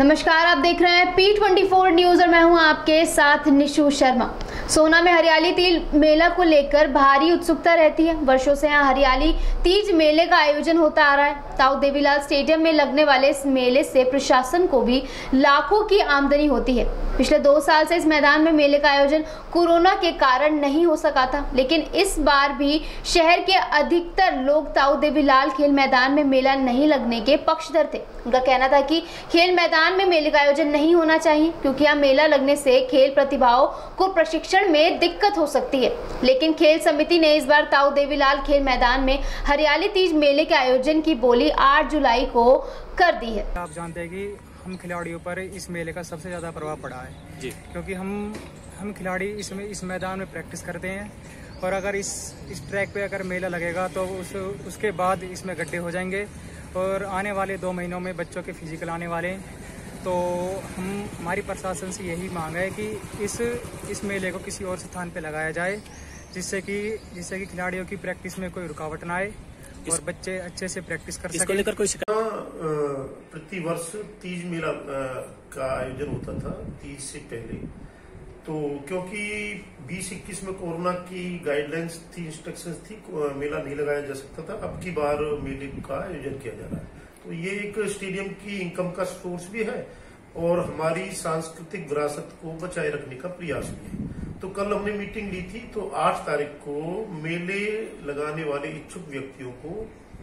नमस्कार, आप देख रहे हैं पी ट्वेंटी फोर न्यूज़ और मैं हूँ आपके साथ निशु शर्मा। सोना में हरियाली तीज मेला को लेकर भारी उत्सुकता रहती है। वर्षों से यहाँ हरियाली तीज मेले का आयोजन होता आ रहा है। ताऊ देवीलाल स्टेडियम में लगने वाले इस मेले से प्रशासन को भी लाखों की आमदनी होती है। पिछले दो साल से इस मैदान में मेले का आयोजन कोरोना के कारण नहीं हो सका था, लेकिन इस बार भी शहर के अधिकतर लोग ताऊ देवीलाल खेल मैदान में मेला नहीं लगने के पक्षधर थे। उनका कहना था कि खेल मैदान में मेले का आयोजन नहीं होना चाहिए क्योंकि यहाँ मेला लगने से खेल प्रतिभाओं को प्रशिक्षण में दिक्कत हो सकती है। लेकिन खेल समिति ने इस बार ताऊ देवीलाल खेल मैदान में हरियाली तीज मेले के आयोजन की बोली 8 जुलाई को कर दी है। आप जानते हैं कि हम खिलाड़ियों पर इस मेले का सबसे ज़्यादा प्रभाव पड़ा है। जी। क्योंकि हम हम खिलाड़ी इसमें इस मैदान में प्रैक्टिस करते हैं और अगर इस इस ट्रैक पे अगर मेला लगेगा तो उस उसके बाद इसमें गड्ढे हो जाएँगे और आने वाले दो महीनों में बच्चों के फ़िज़िकल आने वाले हैं। तो हम हमारी प्रशासन से यही मांग है कि इस इस मेले को किसी और स्थान पे लगाया जाए जिससे कि जिससे कि खिलाड़ियों की प्रैक्टिस में कोई रुकावट ना आए और बच्चे अच्छे से प्रैक्टिस कर इसको लेकर कोई शिकायत? प्रति वर्ष तीज मेला का आयोजन होता था तीज से पहले। तो क्योंकि 2021 में कोरोना की गाइडलाइंस थी इंस्ट्रक्शंस थी मेला नहीं लगाया जा सकता था अब की बार मेले का आयोजन किया जा रहा है। तो ये एक स्टेडियम की इनकम का सोर्स भी है और हमारी सांस्कृतिक विरासत को बचाए रखने का प्रयास भी है। तो कल हमने मीटिंग ली थी तो 8 तारीख को मेले लगाने वाले इच्छुक व्यक्तियों को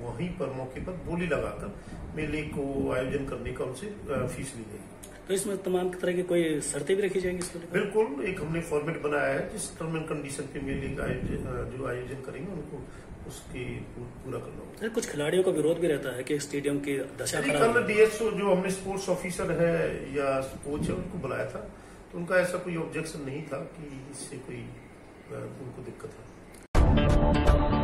वहीं पर मौके पर बोली लगाकर मेले को आयोजन करने का उनसे फ़ीस ली गई। तो इसमें तमाम तरह की कोई शर्तें भी रखी जाएँगी इसको बिल्कुल एक हमने फॉर्मेट बनाया है जिस टर्म एंड कंडीशन पे मेले का जो आयोजन करेंगे उनको उसके पूरा करना होगा। कुछ खिलाड़ियों का विरोध भी रहता है कि स्टेडियम की दशा कल डीएसओ जो हमने स्पोर्ट्स ऑफिसर है या कोच है उनको बुलाया था तो उनका ऐसा कोई ऑब्जेक्शन नहीं था कि इससे कोई उनको दिक्कत है।